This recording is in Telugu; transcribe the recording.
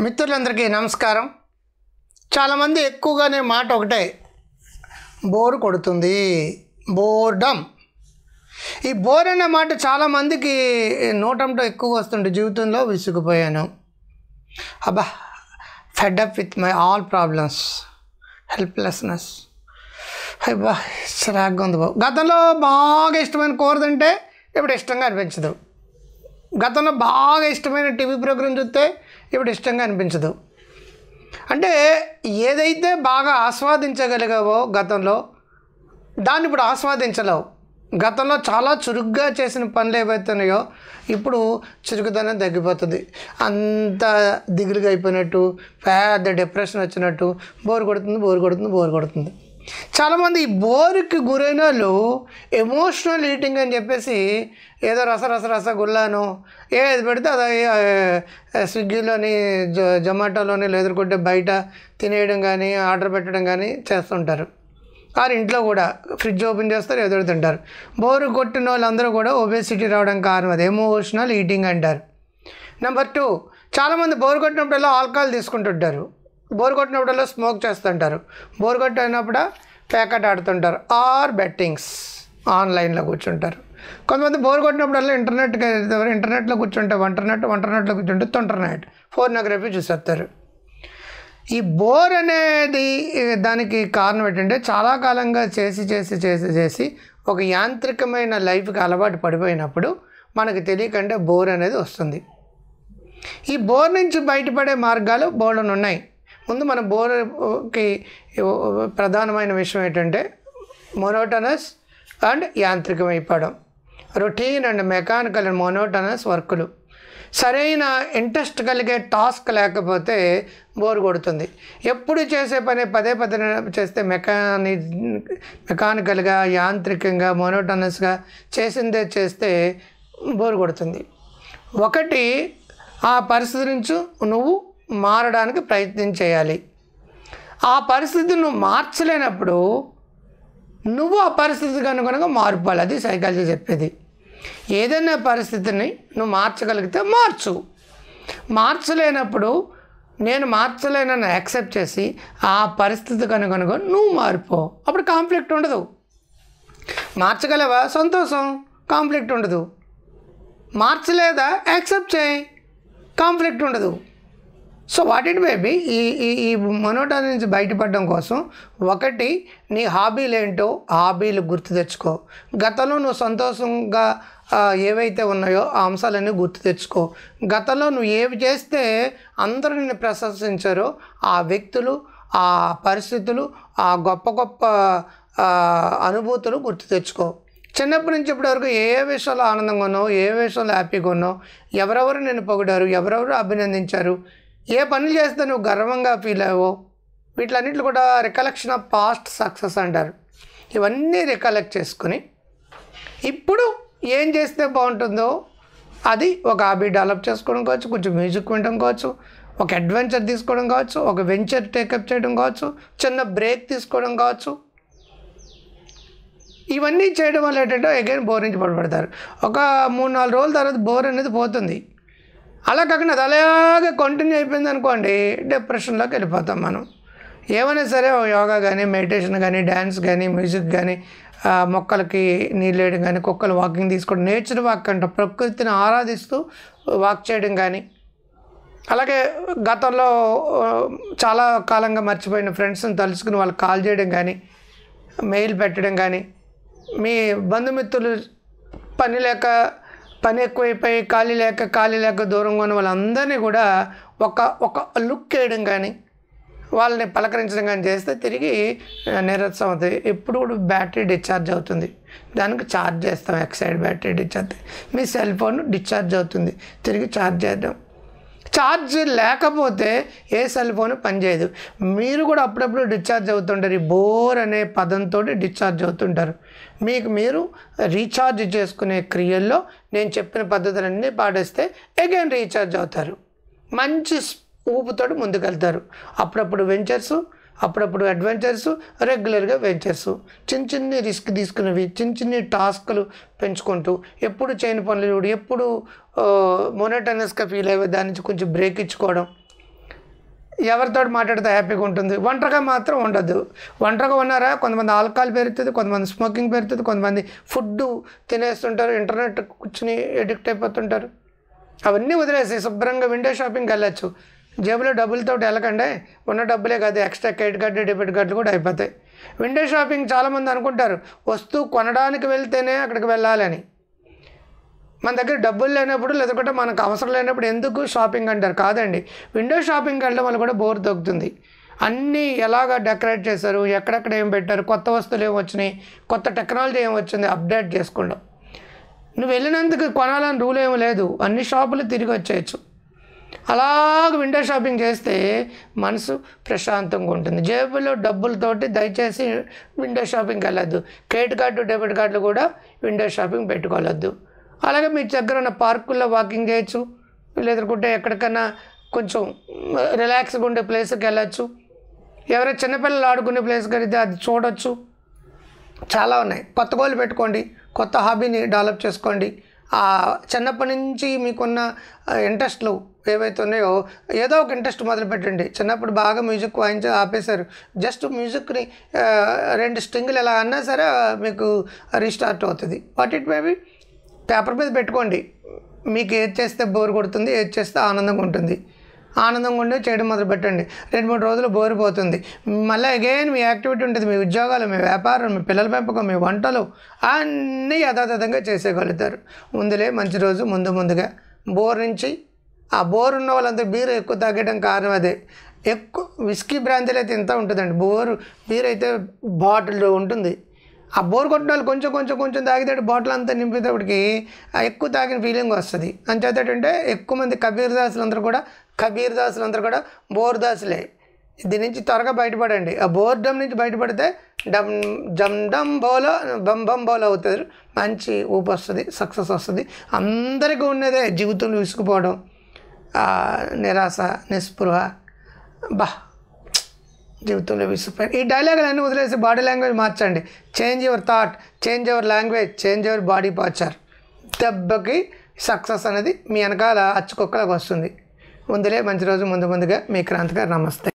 మిత్రులందరికీ నమస్కారం. చాలామంది ఎక్కువగానే మాట ఒకటే బోరు కొడుతుంది బోర్డమ్ ఈ బోర్ అనే మాట చాలామందికి నోటంతో ఎక్కువ వస్తుండే జీవితంలో విసుగుపోయాను. అబ్బా fed up with my all problems helplessness అబ్బా చిరాగ్గా ఉంది బాబు. గతంలో బాగా ఇష్టమైన కోరదంటే తింటే ఇప్పుడు ఇష్టంగా అనిపించదు. గతంలో బాగా ఇష్టమైన టీవీ ప్రోగ్రాం చూస్తే ఇప్పుడు ఇష్టంగా అనిపించదు. అంటే ఏదైతే బాగా ఆస్వాదించగలిగావో గతంలో దాన్ని ఇప్పుడు ఆస్వాదించలేవు. గతంలో చాలా చురుగ్గా చేసిన పనులు ఏవైతున్నాయో ఇప్పుడు చురుకుదనం తగ్గిపోతుంది. అంత దిగులుగా అయిపోయినట్టు పెద్ద డిప్రెషన్ వచ్చినట్టు బోర్ కొడుతుంది బోర్ కొడుతుంది బోర్ కొడుతుంది. చాలామంది ఈ బోర్కి గురైన వాళ్ళు ఎమోషనల్ ఈటింగ్ అని చెప్పేసి ఏదో రస రస రస గుల్లాను ఏది పెడితే అది స్విగ్గీలోని జొ జొమాటోలోని లేదుకుంటే బయట తినేయడం కానీ ఆర్డర్ పెట్టడం కానీ చేస్తుంటారు. వారి ఇంట్లో కూడా ఫ్రిడ్జ్ ఓపెన్ చేస్తారు ఎదురు తింటారు. బోరు కొట్టిన వాళ్ళందరూ కూడా ఒబేసిటీ రావడం కారణం అది ఎమోషనల్ ఈటింగ్ అంటారు. నెంబర్ టూ చాలామంది బోరు కొట్టినప్పుడల్లా ఆల్కహాల్ తీసుకుంటుంటారు. బోర్ కొట్టినప్పుడల్లా స్మోక్ చేస్తుంటారు. బోర్ కొట్టినప్పుడు ప్యాకెట్ ఆడుతుంటారు. ఆర్ బెట్టింగ్స్ ఆన్లైన్లో కూర్చుంటారు. కొంతమంది బోర్ కొట్టినప్పుడల్లా ఇంటర్నెట్ ఇంటర్నెట్లో కూర్చుంటే వంటర్నెట్ వంటర్నెట్లో కూర్చుంటే తొంటర్నెట్ ఫోర్నోగ్రఫీ చూసేస్తారు. ఈ బోర్ అనేది దానికి కారణం ఏంటంటే చాలా కాలంగా చేసి చేసి చేసి చేసి ఒక యాంత్రికమైన లైఫ్కి అలవాటు పడిపోయినప్పుడు మనకు తెలియకుండా బోర్ అనేది వస్తుంది. ఈ బోర్ నుంచి బయటపడే మార్గాలు బోర్డును ఉన్నాయి ముందు మన బోర్కి ప్రధానమైన విషయం ఏంటంటే monotonous and యాంత్రికమైపోవడం routine and mechanical and monotonous వర్కులు. సరైన ఇంట్రెస్ట్ కలిగే టాస్క్ లేకపోతే బోర్ కొడుతుంది. ఎప్పుడు చేసే పని పదే పదే చేస్తే మెకాని మెకానికల్గా యాంత్రికంగా మొనోటనస్గా చేసిందే చేస్తే బోర్ కొడుతుంది. ఒకటి ఆ పరిస్థితి నుంచి నువ్వు మారడానికి ప్రయత్నం చేయాలి. ఆ పరిస్థితిని నువ్వు మార్చలేనప్పుడు నువ్వు ఆ పరిస్థితికి అనుగుణంగా మారిపోవాలి అది సైకాలజీ చెప్పేది. ఏదైనా పరిస్థితిని నువ్వు మార్చగలిగితే మార్చు. మార్చలేనప్పుడు నేను మార్చలేనని యాక్సెప్ట్ చేసి ఆ పరిస్థితికి అనుగుణంగా నువ్వు మారిపో. అప్పుడు కాన్ఫ్లిక్ట్ ఉండదు. మార్చగలవా? సంతోషం. కాన్ఫ్లిక్ట్ ఉండదు. మార్చలేదా? యాక్సెప్ట్ చేయి. కాన్ఫ్లిక్ట్ ఉండదు. సో వాట్ ఇట్ ఈ ఈ ఈ మొనోటాన్ నుంచి బయటపడడం కోసం ఒకటి నీ హాబీలు ఏంటో హాబీలు గుర్తు తెచ్చుకో. గతంలో నువ్వు సంతోషంగా ఏవైతే ఉన్నాయో ఆ అంశాలన్నీ గుర్తు తెచ్చుకో. గతంలో నువ్వు ఏవి చేస్తే అందరూ నిన్ను ప్రశంసించారో ఆ వ్యక్తులు ఆ పరిస్థితులు ఆ గొప్ప గొప్ప అనుభూతులు గుర్తు తెచ్చుకో. చిన్నప్పటి నుంచి ఇప్పటివరకు ఏ ఏ విషయాల్లో ఆనందంగా ఉన్నావు ఏ విషయంలో హ్యాపీగా ఉన్నావు ఎవరెవరు నిన్ను పొగిడారు ఎవరెవరు అభినందించారు ఏ పనులు చేస్తే నువ్వు గర్వంగా ఫీల్ అయ్యో వీటిలన్నింటిలో కూడా రికలెక్షన్ ఆఫ్ పాస్ట్ సక్సెస్ అంటారు. ఇవన్నీ రికలెక్ట్ చేసుకుని ఇప్పుడు ఏం చేస్తే బాగుంటుందో అది ఒక హాబీ డెవలప్ చేసుకోవడం కావచ్చు కొంచెం మ్యూజిక్ వినడం కావచ్చు ఒక అడ్వెంచర్ తీసుకోవడం కావచ్చు ఒక వెంచర్ టేకప్ చేయడం కావచ్చు చిన్న బ్రేక్ తీసుకోవడం కావచ్చు. ఇవన్నీ చేయడం వల్ల ఏంటంటే అగైన్ బోర్ నుంచి పడబడతారు ఒక మూడు నాలుగు రోజుల తర్వాత బోర్ అనేది పోతుంది. అలా కాకుండా అది అలాగే కంటిన్యూ అయిపోయింది అనుకోండి డిప్రెషన్లోకి వెళ్ళిపోతాం మనం. ఏమైనా సరే యోగా కానీ మెడిటేషన్ కానీ డ్యాన్స్ కానీ మ్యూజిక్ కానీ మొక్కలకి నీళ్ళు వేయడం కానీ కుక్కలు వాకింగ్ తీసుకోవడం నేచర్ వాక్ అంట ప్రకృతిని ఆరాధిస్తూ వాక్ చేయడం కానీ అలాగే గతంలో చాలా కాలంగా మర్చిపోయిన ఫ్రెండ్స్ని తలుచుకుని వాళ్ళకి కాల్ చేయడం కానీ మెయిల్ పెట్టడం కానీ మీ బంధుమిత్రులు పని లేక పని ఎక్కువైపోయి ఖాళీ లేక ఖాళీ లేక దూరంగా ఉన్న వాళ్ళందరినీ కూడా ఒక ఒక లుక్ వేయడం కానీ వాళ్ళని పలకరించడం కానీ చేస్తే తిరిగి ఆ, అవుతుంది. ఎప్పుడు కూడా బ్యాటరీ డిశ్చార్జ్ అవుతుంది. దానికి ఛార్జ్ చేస్తాం ఎక్సైడ్ బ్యాటరీ డిశ్చార్జ్. మీ సెల్ ఫోన్ డిశ్చార్జ్ అవుతుంది. తిరిగి ఛార్జ్ చేద్దాం. ఛార్జ్ లేకపోతే ఏ సెల్ ఫోన్ పనిచేయదు. మీరు కూడా అప్పుడప్పుడు డిశ్చార్జ్ అవుతుంటారు. ఈ బోర్ అనే పదంతో డిశ్చార్జ్ అవుతుంటారు. మీకు మీరు రీఛార్జ్ చేసుకునే క్రియల్లో నేను చెప్పిన పద్ధతులన్నీ పాటిస్తే అగైన్ రీఛార్జ్ అవుతారు. మంచి ఊపుతో ముందుకెళ్తారు. అప్పుడప్పుడు వెంచర్సు అప్పుడప్పుడు అడ్వెంచర్స్ రెగ్యులర్గా వెంచర్స్. చిన్న చిన్న రిస్క్ తీసుకునేవి చిన్న చిన్న టాస్క్లు పెంచుకుంటూ ఎప్పుడు చేయని పనులు చూడు ఎప్పుడు మొనటనస్గా ఫీల్ అయ్యే దాని నుంచి కొంచెం బ్రేక్ ఇచ్చుకోవడం. ఎవరితో మాట్లాడితే హ్యాపీగా ఉంటుంది. ఒంటరిగా మాత్రం ఉండదు. ఒంటరిగా ఉన్నారా? కొంతమంది ఆల్కహాల్ పెరుగుతుంది కొంతమంది స్మోకింగ్ పెరుగుతుంది కొంతమంది ఫుడ్ తినేస్తుంటారు ఇంటర్నెట్ కూర్చుని ఎడిక్ట్ అయిపోతుంటారు. అవన్నీ వదిలేసి శుభ్రంగా విండో షాపింగ్కి వెళ్ళచ్చు. జేబులో డబ్బులతో వెళ్ళకండి. ఉన్న డబ్బులే కాదు ఎక్స్ట్రా క్రెడిట్ కార్డు డెబిట్ కార్డులు కూడా అయిపోతాయి. విండో షాపింగ్ చాలామంది అనుకుంటారు వస్తువు కొనడానికి వెళ్తేనే అక్కడికి వెళ్ళాలని మన దగ్గర డబ్బులు లేనప్పుడు లేదంటే మనకు అవసరం లేనప్పుడు ఎందుకు షాపింగ్ అంటారు? కాదండి. విండో షాపింగ్కి వెళ్ళడం వల్ల కూడా బోర్ తగ్గుతుంది అన్నీ ఎలాగ డెకరేట్ చేశారు? ఎక్కడెక్కడ ఏం పెట్టారు? కొత్త వస్తువులు ఏం వచ్చినాయి? కొత్త టెక్నాలజీ ఏం వచ్చింది? అప్డేట్ చేసుకుంటాం నువ్వు వెళ్ళినందుకు కొనాలని రూల్ ఏం లేదు. అన్ని షాపులు తిరిగి వచ్చేయచ్చు. అలాగ విండో షాపింగ్ చేస్తే మనసు ప్రశాంతంగా ఉంటుంది. జేబులో డబ్బులతోటి దయచేసి విండో షాపింగ్కి వెళ్ళొద్దు. క్రెడిట్ కార్డు డెబిట్ కార్డులు కూడా విండో షాపింగ్ పెట్టుకోవద్దు అలాగే మీ దగ్గర ఉన్న పార్కుల్లో వాకింగ్ చేయొచ్చు. లేదనుకుంటే ఎక్కడికైనా కొంచెం రిలాక్స్గా ఉండే ప్లేస్కి వెళ్ళచ్చు. ఎవరైనా చిన్నపిల్లలు ఆడుకునే ప్లేస్కి వెళితే అది చూడొచ్చు. చాలా ఉన్నాయి. కొత్త గోల్ పెట్టుకోండి. కొత్త హాబీని డెవలప్ చేసుకోండి. చిన్నప్పటి నుంచి మీకున్న ఇంట్రెస్ట్లు ఏవైతే ఉన్నాయో ఏదో ఒక ఇంట్రెస్ట్ మొదలు పెట్టండి. చిన్నప్పుడు బాగా మ్యూజిక్ వాయించి ఆపేశారు. జస్ట్ మ్యూజిక్ని రెండు స్ట్రింగులు ఎలా అన్నా సరే మీకు రీస్టార్ట్ అవుతుంది. వాట్ ఇట్ మేబీ పేపర్ మీద పెట్టుకోండి. మీకు ఏది చేస్తే బోర్ కొడుతుంది ఏది చేస్తే ఆనందంగా ఉంటుంది. ఆనందంగా ఉండి చేయడం మొదలు పెట్టండి. రెండు మూడు రోజులు బోరిపోతుంది మళ్ళీ అగైన్ మీ యాక్టివిటీ ఉంటుంది మీ ఉద్యోగాలు మీ వ్యాపారం మీ పిల్లల పెంపకం మీ వంటలు అన్నీ యథాతథంగా చేసేయగలుగుతారు. ముందులే మంచి రోజు ముందు ముందుగా. బోర్ నుంచి ఆ బోర్ ఉన్న వాళ్ళందరూ బీరు ఎక్కువ తగ్గడం కారణం అదే. ఎక్కువ విస్కీ బ్రాంతీలు అయితే ఇంత ఉంటుందండి. బోరు బీర్ అయితే బాటిల్ ఉంటుంది. ఆ బోర్ కొట్టిన వాళ్ళు కొంచెం కొంచెం కొంచెం తాగితే బాటిల్ అంతా నింపేటప్పటికి ఆ ఎక్కువ తాగిన ఫీలింగ్ వస్తుంది. అంచేత ఏంటంటే ఎక్కువ మంది కబీర్ దాసులు అందరూ కూడా కబీర్ దాసులు అందరూ కూడా బోర్ దాసులే. దీని నుంచి త్వరగా బయటపడండి. ఆ బోర్డమ్ నుంచి బయటపడితే డమ్ జమ్ డమ్ బోలో బమ్ బమ్ బోలో అవుతుంది. మంచి ఊపు వస్తుంది సక్సెస్ వస్తుంది. అందరికీ ఉన్నదే జీవితంలో విసుకుపోవడం నిరాశ నిస్పృహ. బా జీవితంలో విసిపోయి ఈ డైలాగులు అన్నీ వదిలేసి బాడీ లాంగ్వేజ్ మార్చండి. Change your thought change your language change your body posture దెబ్బకి సక్సెస్ అనేది మీ వెనకాల అచ్చుకొక్కలకు వస్తుంది. ముందులే మంచి రోజు ముందు ముందుగా మీ క్రాంతి గారు నమస్తే.